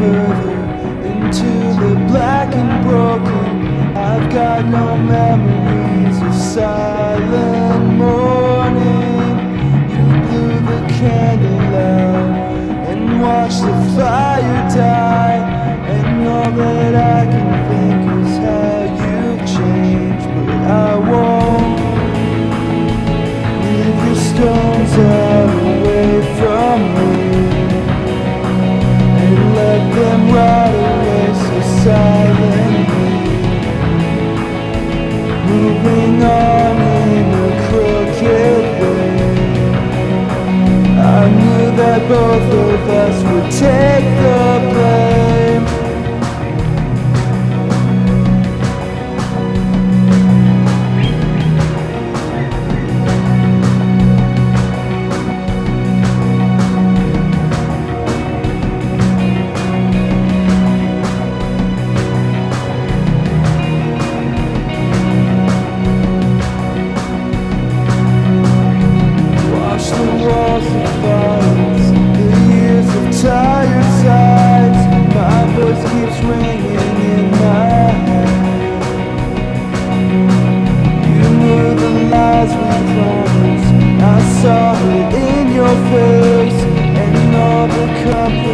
further into the black and broken I've got no memories of sight. That both of us would take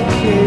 complications